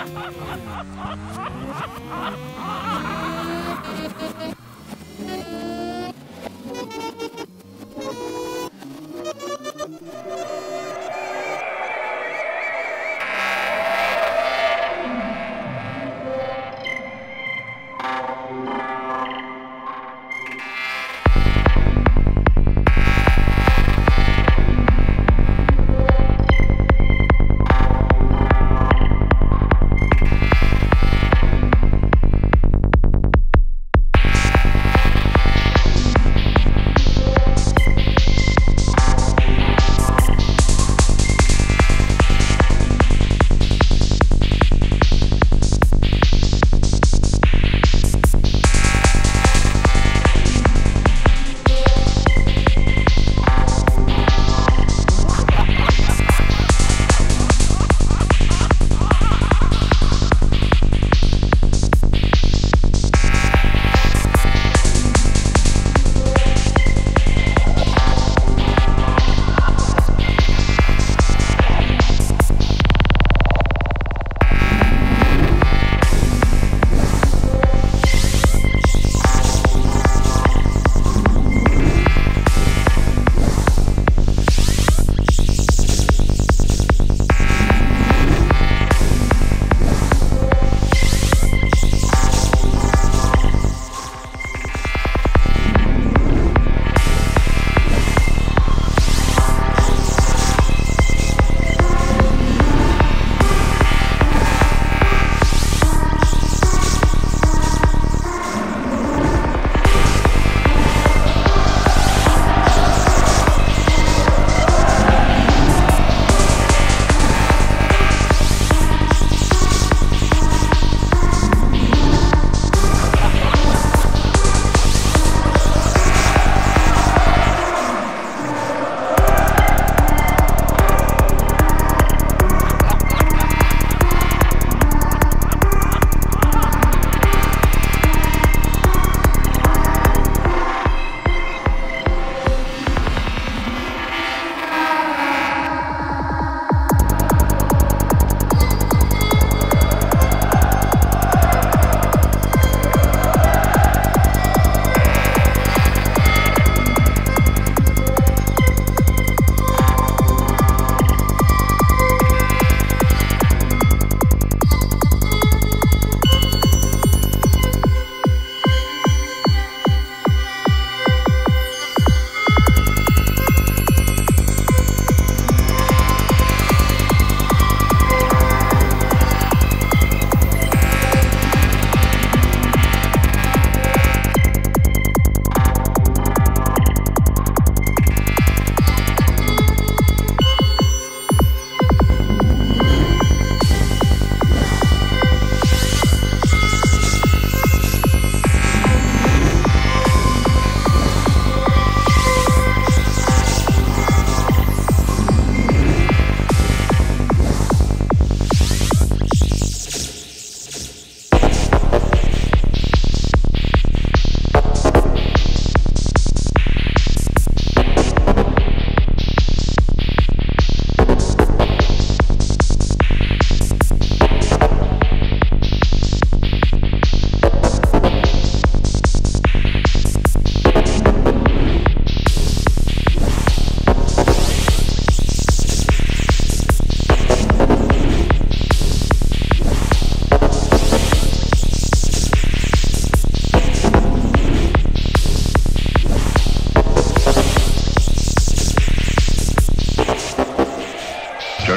ハハハハ!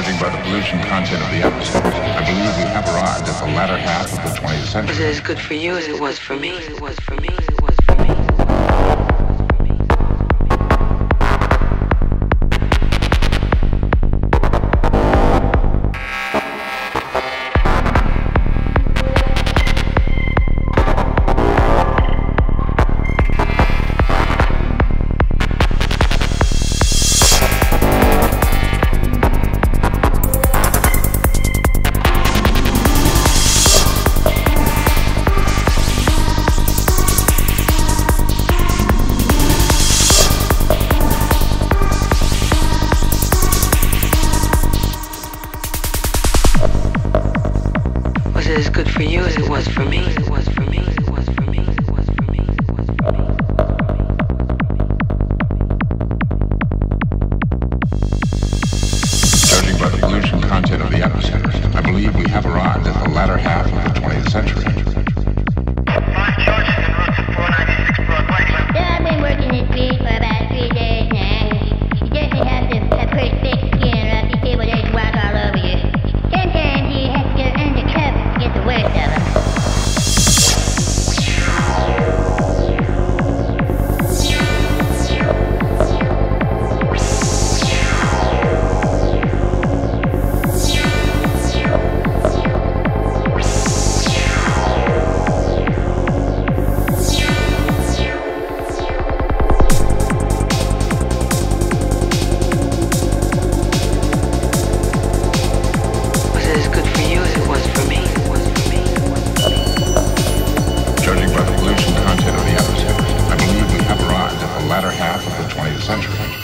judging by the pollution content of the atmosphere, I believe we have arrived at the latter half of the 20th century. Is it as good for you as it was for me? As it was for me? As it was good for you as it was for me. latter half of the 20th century.